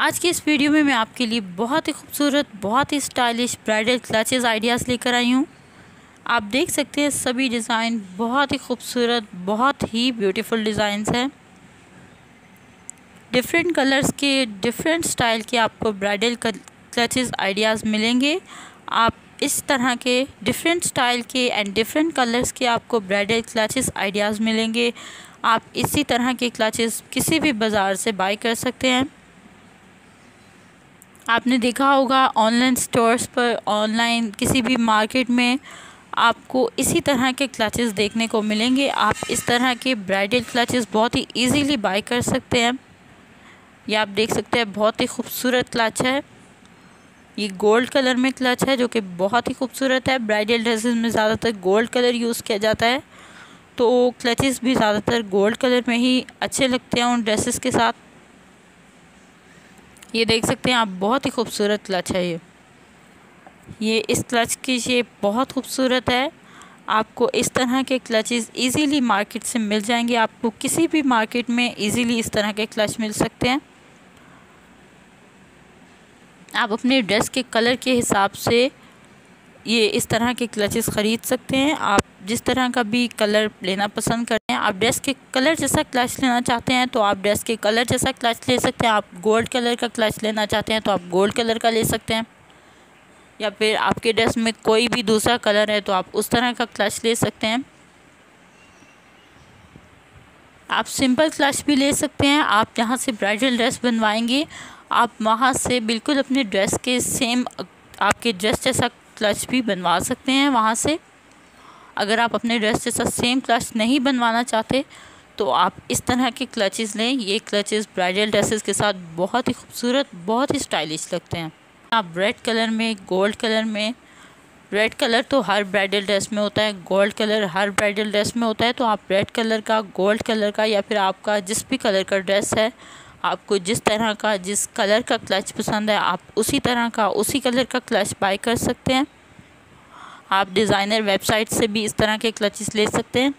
आज की इस वीडियो में मैं आपके लिए बहुत ही खूबसूरत, बहुत ही स्टाइलिश ब्राइडल क्लचेज़ आइडियाज़ लेकर आई हूँ। आप देख सकते हैं सभी डिज़ाइन बहुत ही खूबसूरत, बहुत ही ब्यूटीफुल डिज़ाइंस हैं। डिफरेंट कलर्स के डिफरेंट स्टाइल के आपको ब्राइडल क्लचेज़ आइडियाज़ मिलेंगे। आप इस तरह के डिफरेंट स्टाइल के एंड डिफरेंट कलर्स के आपको ब्राइडल क्लचेज़ आइडियाज़ मिलेंगे। आप इसी तरह के क्लचेज़ किसी भी बाज़ार से बाई कर सकते हैं। आपने देखा होगा ऑनलाइन स्टोर्स पर ऑनलाइन किसी भी मार्केट में आपको इसी तरह के क्लचेस देखने को मिलेंगे। आप इस तरह के ब्राइडल क्लचेस बहुत ही इजीली बाय कर सकते हैं। ये आप देख सकते हैं, बहुत ही खूबसूरत क्लच है। ये गोल्ड कलर में क्लच है, जो कि बहुत ही खूबसूरत है। ब्राइडल ड्रेसेस में ज़्यादातर गोल्ड कलर यूज़ किया जाता है। तो क्लचेस भी ज़्यादातर गोल्ड कलर में ही अच्छे लगते हैं उन ड्रेसेस के साथ। ये देख सकते हैं आप, बहुत ही खूबसूरत क्लच है ये। ये इस क्लच की शेप बहुत खूबसूरत है। आपको इस तरह के क्लचेस इजीली मार्केट से मिल जाएँगे। आपको किसी भी मार्केट में इजीली इस तरह के क्लच मिल सकते हैं। आप अपने ड्रेस के कलर के हिसाब से ये इस तरह के क्लचेस ख़रीद सकते हैं। आप जिस तरह का भी कलर लेना पसंद करते हैं, आप ड्रेस के कलर जैसा क्लच लेना चाहते हैं तो आप ड्रेस के कलर जैसा क्लच ले सकते हैं। आप गोल्ड कलर का क्लच लेना चाहते हैं तो आप गोल्ड कलर का ले सकते हैं। या फिर आपके ड्रेस में कोई भी दूसरा कलर है तो आप उस तरह का क्लच ले सकते हैं। आप सिंपल क्लच भी ले सकते हैं, आप जहाँ से ब्राइडल ड्रेस बनवाएँगे। आप वहाँ से बिल्कुल अपने ड्रेस के सेम, आपके ड्रेस जैसा क्लच भी बनवा सकते हैं वहाँ से। अगर आप अपने ड्रेस जैसा सेम क्लच नहीं बनवाना चाहते तो आप इस तरह के क्लचेस लें। ये क्लचेस ब्राइडल ड्रेसेस के साथ बहुत ही खूबसूरत, बहुत ही स्टाइलिश लगते हैं। आप रेड कलर में गोल्ड कलर में रेड कलर तो हर ब्राइडल ड्रेस में होता है गोल्ड कलर हर ब्राइडल ड्रेस में होता है तो आप रेड कलर का गोल्ड कलर का, या फिर आपका जिस भी कलर का ड्रेस है, आपको जिस तरह का, जिस कलर का क्लच पसंद है, आप उसी तरह का, उसी कलर का क्लच बाय कर सकते हैं। आप डिज़ाइनर वेबसाइट से भी इस तरह के क्लचेस ले सकते हैं।